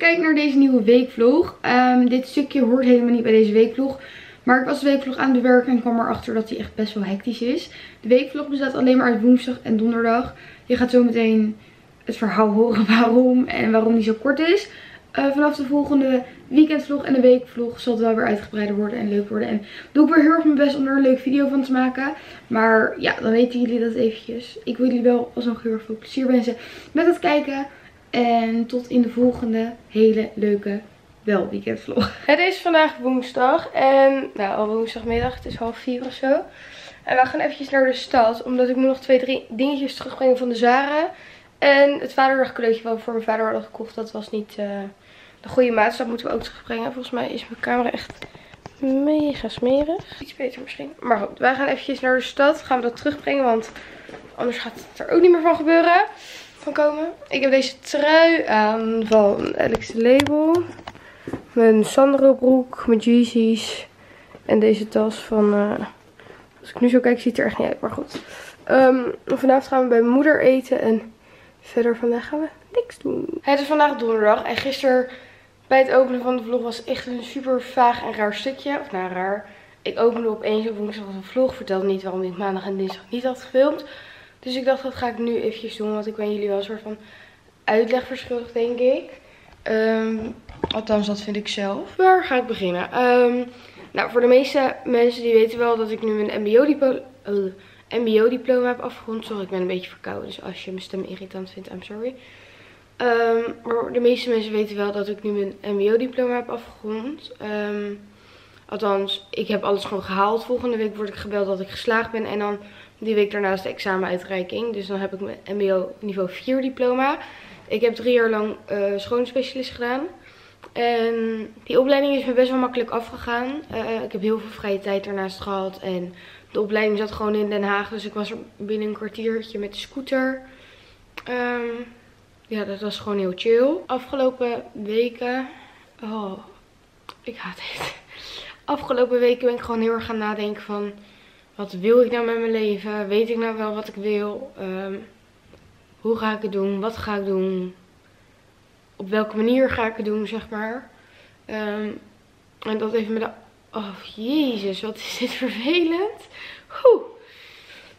kijkt naar deze nieuwe weekvlog. Ehm, dit stukje hoort helemaal niet bij deze weekvlog. Maar ik was de weekvlog aan het werken en kwam erachter dat die echt best wel hectisch is. De weekvlog bestaat alleen maar uit woensdag en donderdag. Je gaat zo meteen het verhaal horen waarom en waarom die zo kort is. Uh, vanaf de volgende weekendvlog en de weekvlog zal het wel weer uitgebreider worden en leuk worden. En doe ik weer heel erg mijn best om er een leuke video van te maken. Maar ja, dan weten jullie dat eventjes. Ik wil jullie wel alsnog heel erg veel plezier wensen met het kijken. En tot in de volgende hele leuke wel weekendvlog. Het is vandaag woensdag en nou al woensdagmiddag, het is half vier of zo. En we gaan eventjes naar de stad, omdat ik moet nog twee, drie dingetjes terugbrengen van de Zara. En het vaderdag cadeautje wat we voor mijn vader hadden gekocht, dat was niet uh, de goede maat. Dus dat moeten we ook terugbrengen. Volgens mij is mijn camera echt mega smerig. Iets beter misschien. Maar goed, wij gaan eventjes naar de stad. Gaan we dat terugbrengen, want anders gaat het er ook niet meer van gebeuren. Van komen. Ik heb deze trui aan van Alex Label. Mijn Sandro broek, mijn Jeezys. En deze tas van... Uh, als ik nu zo kijk, ziet het er echt niet uit. Maar goed. Um, vanavond gaan we bij mijn moeder eten. En verder vandaag gaan we niks doen. Het is vandaag donderdag. En gisteren bij het openen van de vlog was echt een super vaag en raar stukje. Of nou raar. Ik opende opeens op woensdag een vlog. Vertelde niet waarom ik maandag en dinsdag niet had gefilmd. Dus ik dacht dat ga ik nu eventjes doen. Want ik ben jullie wel een soort van uitleg verschuldigd denk ik. Um, althans dat vind ik zelf. Waar ga ik beginnen? Um, nou voor de meeste mensen die weten wel dat ik nu mijn mbo diploma... Uh, mbo-diploma heb afgerond. Sorry, ik ben een beetje verkouden. Dus als je mijn stem irritant vindt, I'm sorry. Um, maar de meeste mensen weten wel dat ik nu mijn mbo-diploma heb afgerond. Althans, ik heb alles gewoon gehaald. Volgende week word ik gebeld dat ik geslaagd ben. En dan die week daarnaast de examenuitreiking. Dus dan heb ik mijn mbo niveau 4 diploma. Ik heb drie jaar lang uh, schoonspecialist gedaan. En die opleiding is me best wel makkelijk afgegaan. Uh, ik heb heel veel vrije tijd daarnaast gehad. En de opleiding zat gewoon in Den Haag. Dus ik was er binnen een kwartiertje met de scooter. Um, ja, dat was gewoon heel chill. Afgelopen weken... Oh, ik haat het. Afgelopen weken ben ik gewoon heel erg gaan nadenken van... Wat wil ik nou met mijn leven? Weet ik nou wel wat ik wil? Um, hoe ga ik het doen? Wat ga ik doen? Op welke manier ga ik het doen, zeg maar. Um, en dat heeft me de Oh, jezus, wat is dit vervelend.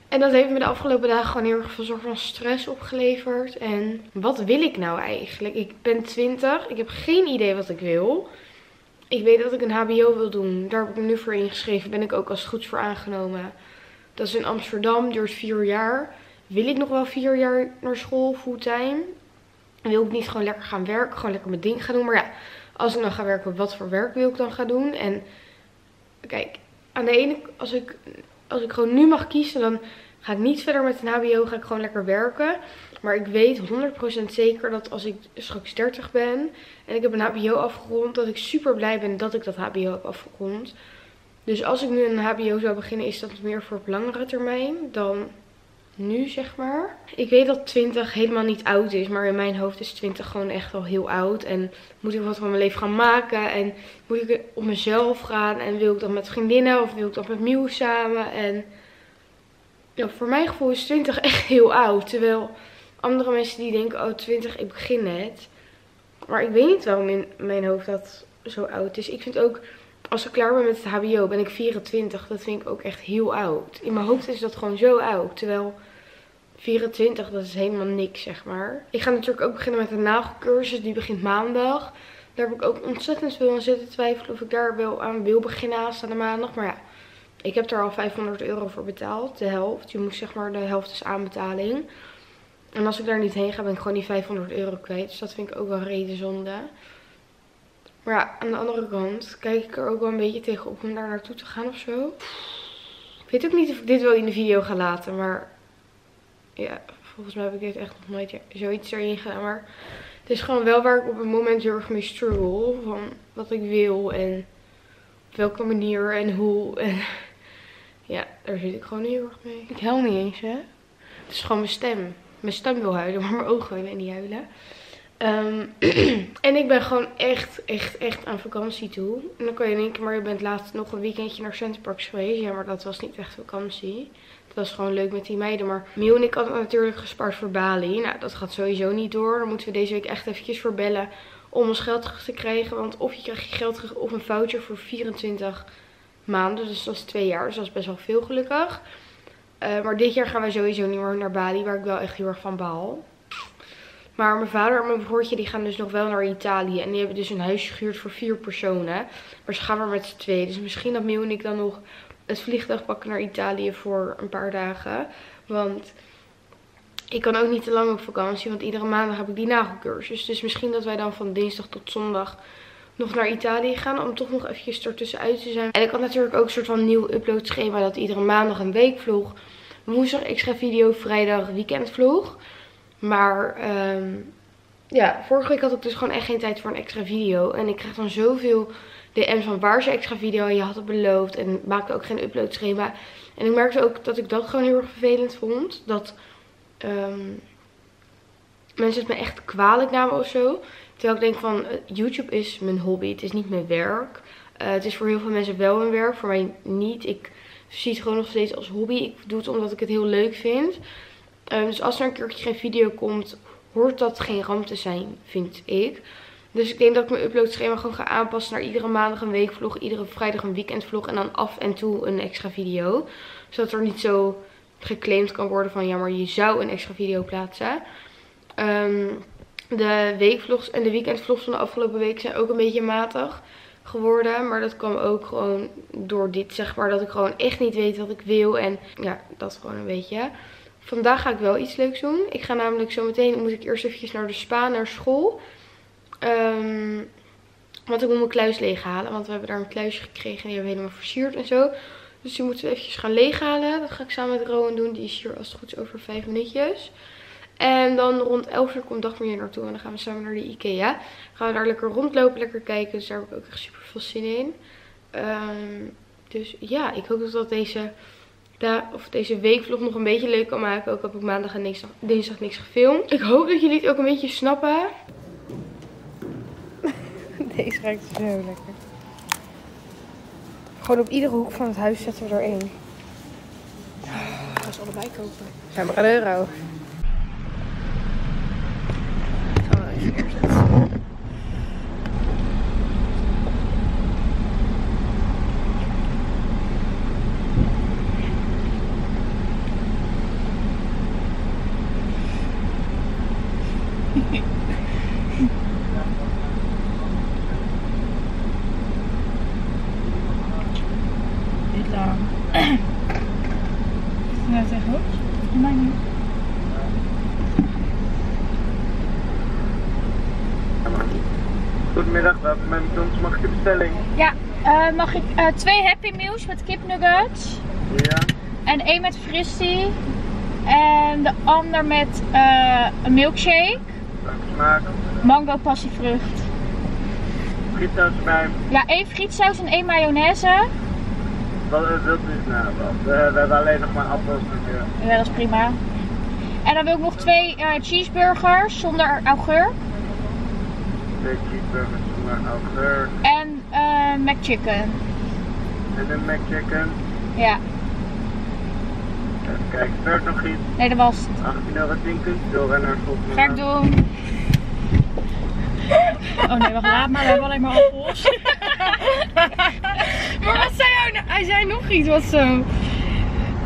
En dat heeft me de afgelopen dagen gewoon heel erg veel soort van stress opgeleverd. En wat wil ik nou eigenlijk? Ik ben 20. Ik heb geen idee wat ik wil. Ik weet dat ik een hbo wil doen. Daar heb ik me nu voor ingeschreven. Ben ik ook als het goed voor aangenomen. Dat is in Amsterdam. Duurt vier jaar. Wil ik nog wel vier jaar naar school fulltime? Wil ik niet gewoon lekker gaan werken? Gewoon lekker mijn ding gaan doen? Maar ja, als ik dan ga werken, wat voor werk wil ik dan gaan doen? En kijk, aan de ene, als ik, als ik gewoon nu mag kiezen, dan ga ik niet verder met een hbo, ga ik gewoon lekker werken. Maar ik weet 100% zeker dat als ik straks 30 ben en ik heb een hbo afgerond, dat ik super blij ben dat ik dat hbo heb afgerond. Dus als ik nu een hbo zou beginnen, is dat meer voor op langere termijn dan nu, zeg maar. Ik weet dat 20 helemaal niet oud is, maar in mijn hoofd is 20 gewoon echt wel heel oud. En moet ik wat van mijn leven gaan maken en moet ik op mezelf gaan en wil ik dan met vriendinnen of wil ik dan met Mieuw samen. En ja, voor mijn gevoel is 20 echt heel oud, terwijl andere mensen die denken, oh 20, ik begin net. Maar ik weet niet waarom in mijn hoofd dat zo oud is. Ik vind ook, als ik klaar ben met het hbo, ben ik 24. Dat vind ik ook echt heel oud. In mijn hoofd is dat gewoon zo oud. Terwijl 24, dat is helemaal niks, zeg maar. Ik ga natuurlijk ook beginnen met een nagelcursus. Die begint maandag. Daar heb ik ook ontzettend veel aan zitten twijfelen of ik daar wel aan wil beginnen aanstaande maandag. Maar ja, ik heb er al 500 euro voor betaald. De helft. Je moet zeg maar, de helft is aanbetaling. En als ik daar niet heen ga, ben ik gewoon die 500 euro kwijt. Dus dat vind ik ook wel reden zonde. Maar ja, aan de andere kant kijk ik er ook wel een beetje tegenop om daar naartoe te gaan of zo. Ik weet ook niet of ik dit wel in de video ga laten, maar ja, volgens mij heb ik dit echt nog nooit zoiets erin gedaan. Maar het is gewoon wel waar ik op het moment heel erg mee struggle. Van wat ik wil en op welke manier en hoe. En ja, daar zit ik gewoon heel erg mee. Ik huil niet eens, hè. Het is gewoon mijn stem. Mijn stem wil huilen, maar mijn ogen willen niet huilen. Um, en ik ben gewoon echt, echt, echt aan vakantie toe. En dan kan je denken, maar je bent laatst nog een weekendje naar Centerparks geweest. Ja, maar dat was niet echt vakantie. Het was gewoon leuk met die meiden. Maar Miel en ik hadden natuurlijk gespaard voor Bali. Nou, dat gaat sowieso niet door. Dan moeten we deze week echt eventjes voor bellen om ons geld terug te krijgen. Want of je krijgt je geld terug of een voucher voor 24 maanden. Dus dat is twee jaar. Dus dat is best wel veel gelukkig. Uh, maar dit jaar gaan wij sowieso niet meer naar Bali. Waar ik wel echt heel erg van baal. Maar mijn vader en mijn broertje die gaan dus nog wel naar Italië. En die hebben dus een huis gehuurd voor vier personen. Maar ze gaan maar met z'n twee. Dus misschien dat Miel en ik dan nog het vliegtuig pakken naar Italië voor een paar dagen. Want ik kan ook niet te lang op vakantie. Want iedere maandag heb ik die nagelcursus. Dus misschien dat wij dan van dinsdag tot zondag nog naar Italië gaan. Om toch nog eventjes ertussenuit te zijn. En ik had natuurlijk ook een soort van nieuw uploadschema. Dat iedere maandag een week vlog. Woensdag extra video, vrijdag weekendvlog. Maar um, ja, vorige week had ik dus gewoon echt geen tijd voor een extra video. En ik krijg dan zoveel DM's van waar is extra video en je had het beloofd. En maakte ook geen uploadschema. En ik merkte ook dat ik dat gewoon heel erg vervelend vond. Dat um, mensen het me echt kwalijk namen of zo. Terwijl ik denk van eh, YouTube is mijn hobby. Het is niet mijn werk. Uh, het is voor heel veel mensen wel een werk. Voor mij niet. Ik zie het gewoon nog steeds als hobby. Ik doe het omdat ik het heel leuk vind. Um, dus als er een keertje geen video komt, hoort dat geen ramp te zijn, vind ik. Dus ik denk dat ik mijn uploadschema gewoon ga aanpassen naar iedere maandag een weekvlog, iedere vrijdag een weekendvlog en dan af en toe een extra video. Zodat er niet zo geclaimd kan worden van ja, maar je zou een extra video plaatsen. Um, de weekvlogs en de weekendvlogs van de afgelopen week zijn ook een beetje matig geworden. Maar dat kwam ook gewoon door dit, zeg maar, dat ik gewoon echt niet weet wat ik wil. En ja, dat gewoon een beetje. Vandaag ga ik wel iets leuks doen. Ik ga namelijk zo meteen, moet ik eerst eventjes naar de spa, naar school. Um, want ik moet mijn kluis leeghalen. Want we hebben daar een kluisje gekregen en die hebben we helemaal versierd en zo. Dus die moeten we eventjes gaan leeghalen. Dat ga ik samen met Rowan doen. Die is hier als het goed is over 5 minuutjes. En dan rond 11 uur komt Dagmar hier naartoe. En dan gaan we samen naar de Ikea. Gaan we daar lekker rondlopen, lekker kijken. Dus daar heb ik ook echt super veel zin in. Um, dus ja, ik hoop dat dat deze of deze weekvlog nog een beetje leuk kan maken. Ook heb ik maandag en dinsdag, dinsdag niks gefilmd. Ik hoop dat jullie het ook een beetje snappen. Deze ruikt zo lekker. Gewoon op iedere hoek van het huis zetten we er één. Ik ga ze allebei kopen. Ja, maar een euro. Ja, uh, mag ik uh, twee Happy Meals met kipnuggets. Ja. En één met fristie. En de ander met uh, een milkshake. Welke smaak? Mango passievrucht. Frietsaus erbij. Ja, één frietsaus en één mayonaise. Wat wilt u? Nou? We, hebben alleen nog maar appels. Ja, dat is prima. En dan wil ik nog twee cheeseburgers zonder augurk. Twee cheeseburgers zonder augurk. En uh, McChicken. En een McChicken? Ja. Even kijken, verder nog iets? Nee, dat was het. 18 euro 10 door en naar volgende Ga ik doen. Oh nee, wacht, laat maar. We hebben alleen maar appels. maar wat zei hij zei nog iets wat zo...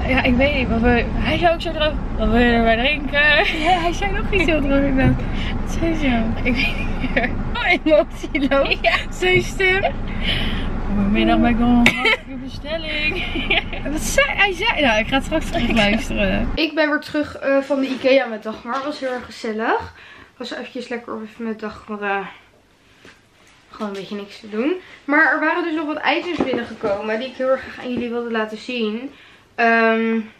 Ja, ik weet niet. Wat we... Hij zei ook zo droog. Wat wil je erbij drinken? Ja, hij zei nog iets heel droog. Wat zei zo? Ik weet niet meer. Oh, emotieloos. Ja. Zijn stem. Goedemiddag, McDonald's. Uw bestelling. Wat zei hij? Zei... Nou, ik ga het straks terug luisteren. Ik ben weer terug uh, van de Ikea met Dagmar. Was heel erg gezellig. was eventjes lekker om even met Dagmar... Uh, gewoon een beetje niks te doen. Maar er waren dus nog wat items binnengekomen die ik heel erg graag aan jullie wilde laten zien. Um,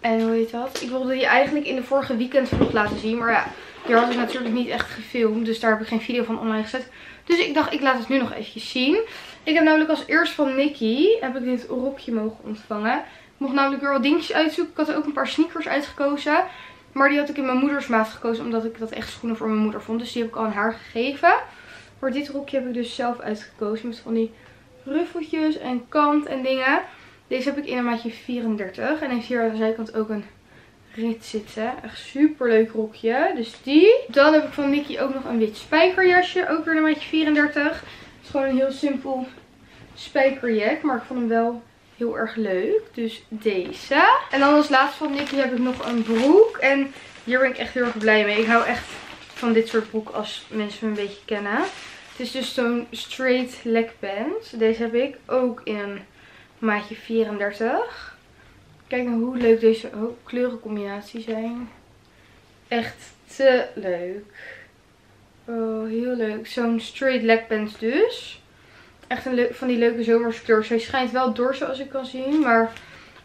en hoe heet dat? Ik wilde die eigenlijk in de vorige weekendvlog laten zien. Maar ja, hier had ik natuurlijk niet echt gefilmd. Dus daar heb ik geen video van online gezet. Dus ik dacht, ik laat het nu nog eventjes zien. Ik heb namelijk als eerst van Nicky, heb ik dit rokje mogen ontvangen. Ik mocht namelijk weer wat dingetjes uitzoeken. Ik had ook een paar sneakers uitgekozen. Maar die had ik in mijn moeders maat gekozen. Omdat ik dat echt schoenen voor mijn moeder vond. Dus die heb ik al aan haar gegeven. Maar dit rokje heb ik dus zelf uitgekozen. Met van die ruffeltjes en kant en dingen. Deze heb ik in een maatje 34. En heeft hier aan de zijkant ook een rit zitten. Echt super leuk rokje. Dus die. Dan heb ik van Nicky ook nog een wit spijkerjasje. Ook weer een maatje 34. Het is gewoon een heel simpel spijkerjack. Maar ik vond hem wel heel erg leuk. Dus deze. En dan als laatste van Nicky heb ik nog een broek. En hier ben ik echt heel erg blij mee. Ik hou echt van dit soort broek als mensen me een beetje kennen. Het is dus zo'n straight leg pants. Deze heb ik ook in maatje 34. Kijk nou hoe leuk deze kleurencombinaties zijn. Echt te leuk. Oh, heel leuk. Zo'n straight leg pants dus. Echt een van die leuke zomerskleur. Zij schijnt wel door zoals ik kan zien. Maar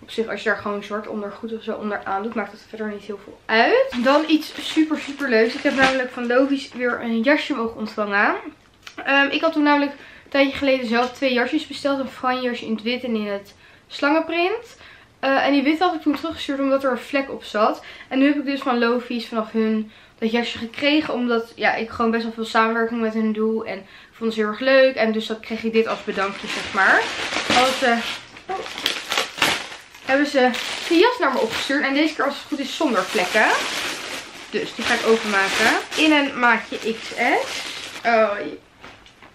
op zich als je daar gewoon zwart ondergoed of zo onder aan doet, maakt dat verder niet heel veel uit. Dan iets super super leuks. Ik heb namelijk van Lovies weer een jasje mogen ontvangen. Um, ik had toen namelijk een tijdje geleden zelf twee jasjes besteld. Een franje jasje in het wit en in het slangenprint. Uh, en die wit had ik toen teruggestuurd omdat er een vlek op zat. En nu heb ik dus van Lovies vanaf hun dat jasje gekregen. Omdat ja, ik gewoon best wel veel samenwerking met hen doe. En vond ze heel erg leuk. En dus dat kreeg ik dit als bedankje zeg maar. Als, uh, oh, hebben ze de jas naar me opgestuurd. En deze keer als het goed is zonder vlekken. Dus die ga ik openmaken. In een maatje XS. Oh,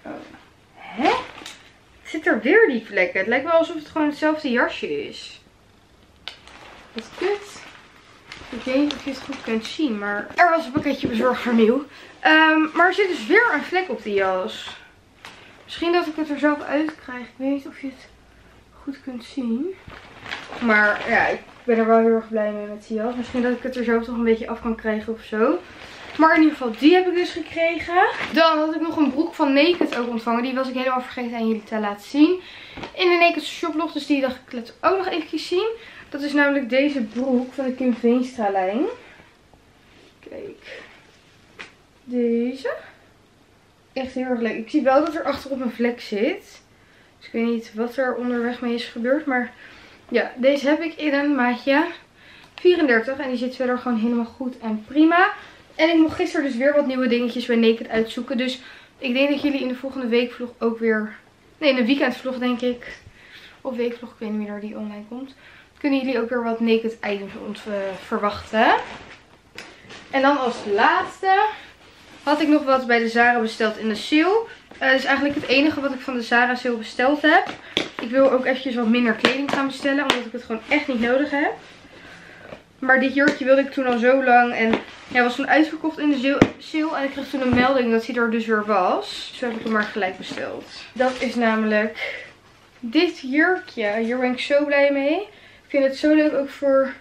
oh. Hè? Zit er weer die vlekken? Het lijkt wel alsof het gewoon hetzelfde jasje is. Wat kut. Ik weet niet of je het goed kunt zien, maar er was een pakketje bezorgd voor nieuw. Um, maar er zit dus weer een vlek op de jas. Misschien dat ik het er zelf uit krijg. Ik weet niet of je het goed kunt zien. Maar ja, ik ben er wel heel erg blij mee met die jas. Misschien dat ik het er zo toch een beetje af kan krijgen of zo. Maar in ieder geval, die heb ik dus gekregen. Dan had ik nog een broek van Naked ook ontvangen. Die was ik helemaal vergeten aan jullie te laten zien. In de Naked shoplog. Dus die dacht ik let ook nog even zien. Dat is namelijk deze broek van de Kim Veenstra lijn. Kijk. Deze. Echt heel erg leuk. Ik zie wel dat er achterop een vlek zit. Dus ik weet niet wat er onderweg mee is gebeurd. Maar ja, deze heb ik in een maatje 34. En die zit verder gewoon helemaal goed en prima. En ik mocht gisteren dus weer wat nieuwe dingetjes bij Naked uitzoeken. Dus ik denk dat jullie in de volgende weekvlog ook weer... Nee, in de weekendvlog denk ik. Of weekvlog, ik weet niet meer die online komt. Kunnen jullie ook weer wat Naked items uh, verwachten. En dan als laatste had ik nog wat bij de Zara besteld in de sale. Uh, is eigenlijk het enige wat ik van de Zara sale besteld heb. Ik wil ook eventjes wat minder kleding gaan bestellen. Omdat ik het gewoon echt niet nodig heb. Maar dit jurkje wilde ik toen al zo lang. En ja, was toen uitverkocht in de sale. En ik kreeg toen een melding dat hij er dus weer was. Dus heb ik hem maar gelijk besteld. Dat is namelijk dit jurkje. Hier ben ik zo blij mee. Ik vind het zo leuk ook voor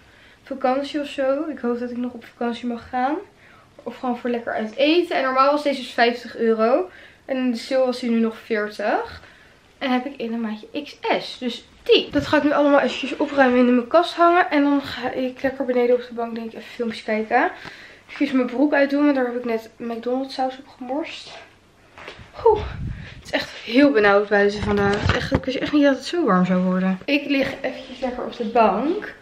vakantie of zo. Ik hoop dat ik nog op vakantie mag gaan. Of gewoon voor lekker uit eten. En normaal was deze dus 50 euro. En in de sale was hij nu nog 40. En heb ik in een maatje XS. Dus die. Dat ga ik nu allemaal eventjes opruimen en in mijn kast hangen. En dan ga ik lekker beneden op de bank denk ik even filmpjes kijken. Even mijn broek uitdoen. Want daar heb ik net McDonald's saus op gemorst. Het is echt heel benauwd buiten vandaag. Echt, ik wist echt niet dat het zo warm zou worden. Ik lig eventjes lekker op de bank.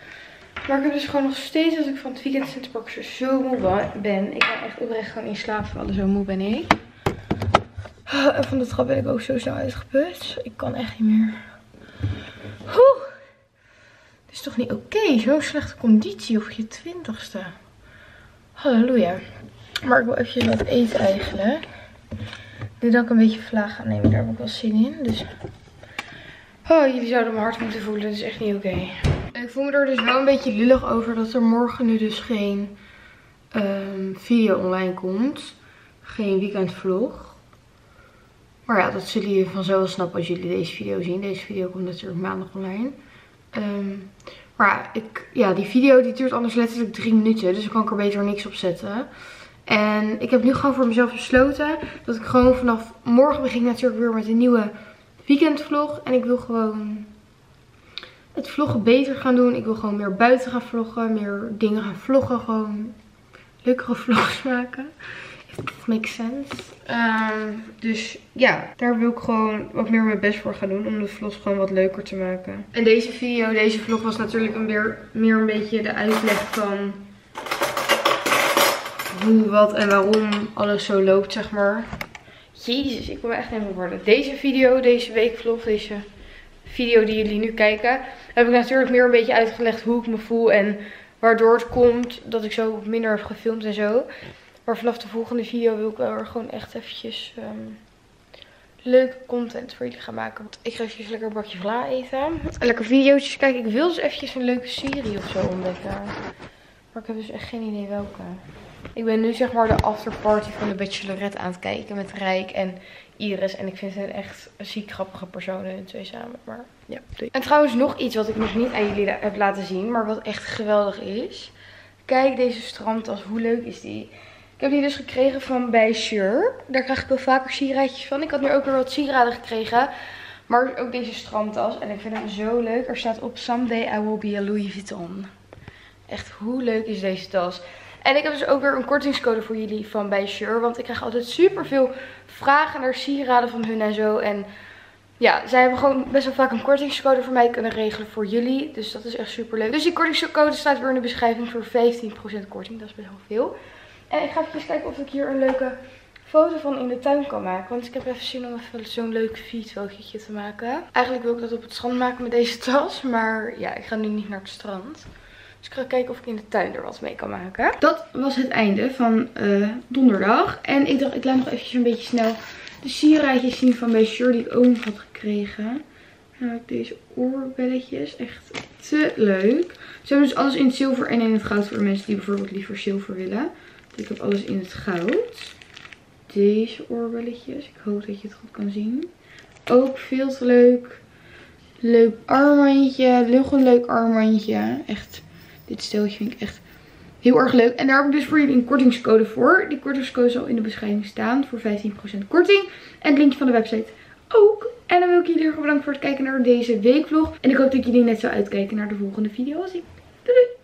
Maar ik heb dus gewoon nog steeds als ik van het weekend Centerpark zo moe ben. Ik ben echt oprecht gewoon in slaap vallen. Zo moe ben ik. En van de trap ben ik ook zo snel uitgeput. Ik kan echt niet meer. Oeh. Het is toch niet oké? Zo'n slechte conditie op je twintigste. Halleluja. Maar ik wil even wat eten eigenlijk. Nu dat ik een beetje vlaag ga nemen, daar heb ik wel zin in. Dus... Oh, jullie zouden mijn hart moeten voelen. Dat is echt niet oké. Ik voel me er dus wel een beetje lullig over dat er morgen nu dus geen um, video online komt. Geen weekendvlog. Maar ja, dat zullen jullie vanzelf snappen als jullie deze video zien. Deze video komt natuurlijk maandag online. Um, maar ja, ik, ja, die video die duurt anders letterlijk drie minuten. Dus dan kan ik er beter niks op zetten. En ik heb nu gewoon voor mezelf besloten dat ik gewoon vanaf morgen begin natuurlijk weer met een nieuwe weekendvlog. En ik wil gewoon het vloggen beter gaan doen. Ik wil gewoon meer buiten gaan vloggen. Meer dingen gaan vloggen. Gewoon leukere vlogs maken. Makes sense. Ehm, dus ja, daar wil ik gewoon wat meer mijn best voor gaan doen. Om de vlogs gewoon wat leuker te maken. En deze video, deze vlog was natuurlijk een meer, meer een beetje de uitleg van hoe, wat en waarom alles zo loopt, zeg maar. Jezus, ik wil echt helemaal worden. Deze video, deze weekvlog, deze video die jullie nu kijken, heb ik natuurlijk meer een beetje uitgelegd hoe ik me voel en Waardoor het komt dat ik zo minder heb gefilmd en zo. Maar vanaf de volgende video wil ik wel gewoon echt eventjes um, leuke content voor jullie gaan maken. Want ik ga eventjes lekker een bakje vla eten. Lekker video's kijken. Ik wil dus eventjes een leuke serie of zo ontdekken. Maar ik heb dus echt geen idee welke. Ik ben nu zeg maar de afterparty van de Bachelorette aan het kijken met Rijk en Iris. En ik vind hen echt ziek grappige personen, hun twee samen. Maar ja. En trouwens nog iets wat ik nog niet aan jullie heb laten zien, maar wat echt geweldig is. Kijk deze strandtas, hoe leuk is die? Ik heb die dus gekregen van bij Sure. Daar krijg ik wel vaker sieraadjes van. Ik had nu ook weer wat sieraden gekregen. Maar ook deze strandtas. En ik vind hem zo leuk. Er staat op Someday I will be a Louis Vuitton. Echt, hoe leuk is deze tas? En ik heb dus ook weer een kortingscode voor jullie van bij Sure. Want ik krijg altijd super veel vragen naar sieraden van hun en zo. En ja, zij hebben gewoon best wel vaak een kortingscode voor mij kunnen regelen voor jullie. Dus dat is echt super leuk. Dus die kortingscode staat weer in de beschrijving voor 15% korting. Dat is best wel veel. En ik ga even kijken of ik hier een leuke foto van in de tuin kan maken. Want ik heb even zin om even zo'n leuk fietsfotootje te maken. Eigenlijk wil ik dat op het strand maken met deze tas. Maar ja, ik ga nu niet naar het strand. Dus ik ga kijken of ik in de tuin er wat mee kan maken. Dat was het einde van uh, donderdag. En ik dacht, ik laat nog eventjes een beetje snel de sieraadjes zien van bij Sure die ik ook nog had gekregen. Deze oorbelletjes. Echt te leuk. Ze hebben dus alles in het zilver en in het goud voor mensen die bijvoorbeeld liever zilver willen. Ik heb alles in het goud. Deze oorbelletjes. Ik hoop dat je het goed kan zien. Ook veel te leuk. Leuk armbandje. Nog een leuk armbandje. Echt, dit steltje vind ik echt heel erg leuk. En daar heb ik dus voor jullie een kortingscode voor. Die kortingscode zal in de beschrijving staan voor 15% korting. En het linkje van de website ook. En dan wil ik jullie heel erg bedanken voor het kijken naar deze weekvlog. En ik hoop dat jullie net zo uitkijken naar de volgende video als ik. Doei doei!